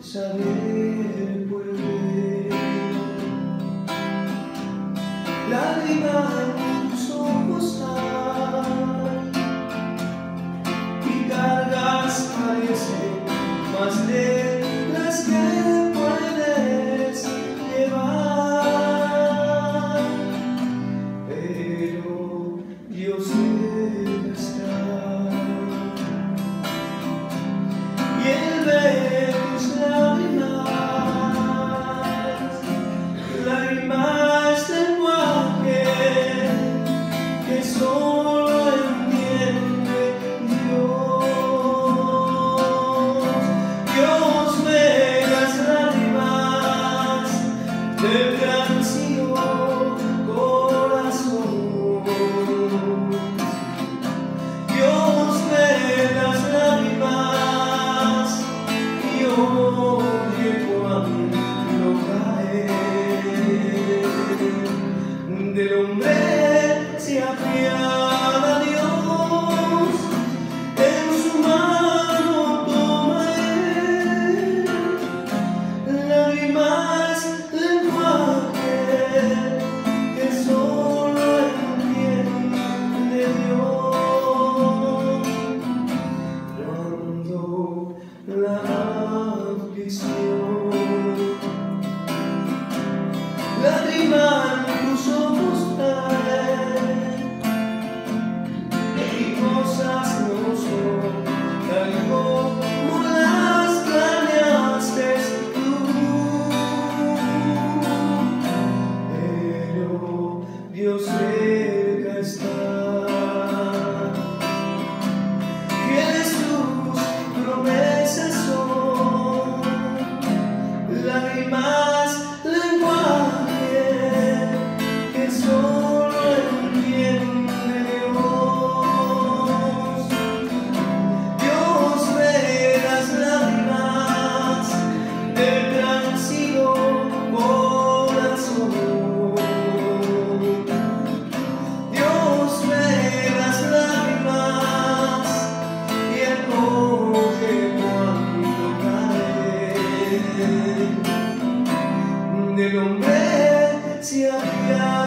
saber volver. Lágrima en tus ojos hay, y cargas parecen más de las que live lágrima en tus ojos trae y cosas no son tal como las planeaste tú. Pero Dios cerca donde el hombre se había